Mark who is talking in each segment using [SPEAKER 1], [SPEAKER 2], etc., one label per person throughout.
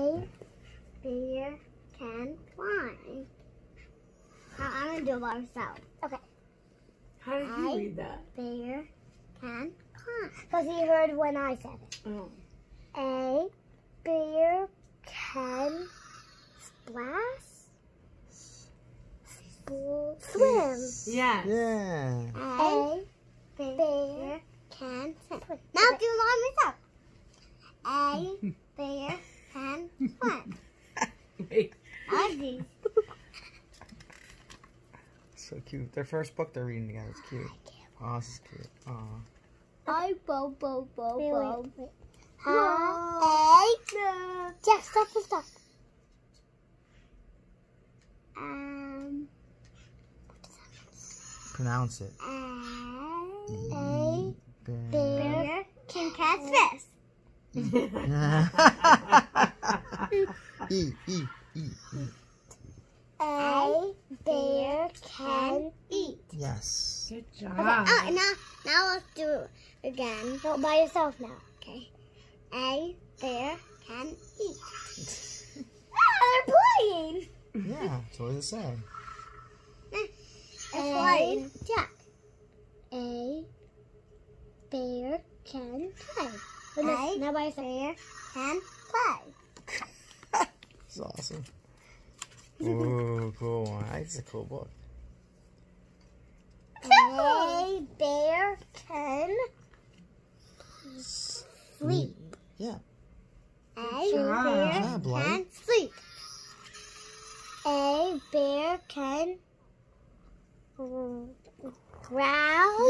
[SPEAKER 1] A bear can fly. I'm gonna do it by myself. Okay.
[SPEAKER 2] How did you read that?
[SPEAKER 1] Bear can climb. Because he heard when I said it.
[SPEAKER 2] Oh.
[SPEAKER 1] A bear can splash. Sp- swim.
[SPEAKER 2] Yes.
[SPEAKER 3] Yeah.
[SPEAKER 1] A bear can swim. Now do it by myself. A bear can swim.
[SPEAKER 2] Wait.
[SPEAKER 1] I like these.
[SPEAKER 3] So cute. Their first book they're reading together. It's cute. Oh, this is cute. Aw.
[SPEAKER 1] I bo bo bo bo. A. Jack, stop, stop, stop. Um.
[SPEAKER 3] Pronounce it.
[SPEAKER 1] A. A.
[SPEAKER 3] Bear.
[SPEAKER 1] Bear can catch fish.
[SPEAKER 3] e, e, e.
[SPEAKER 1] A bear can eat.
[SPEAKER 3] Yes.
[SPEAKER 2] Good job.
[SPEAKER 1] Okay, uh, now, now let's do it again. No, by yourself now, okay? A bear can eat. ah, they're playing.
[SPEAKER 3] Yeah. So what does it say?
[SPEAKER 1] They're playing. Jack. A bear can play. But no, now by yourself. Bear can play.
[SPEAKER 3] It's awesome. Ooh, cool one. It's a cool book.
[SPEAKER 1] A bear can sleep.
[SPEAKER 3] Yeah.
[SPEAKER 1] A bear
[SPEAKER 3] Good job,
[SPEAKER 1] can sleep. A bear can growl.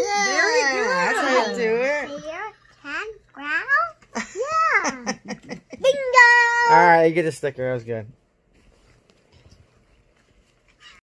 [SPEAKER 2] Yeah, Very good.
[SPEAKER 3] That's how you do it.
[SPEAKER 1] Bear can growl. Yeah. Bingo.
[SPEAKER 3] All right, you get a sticker. That was good.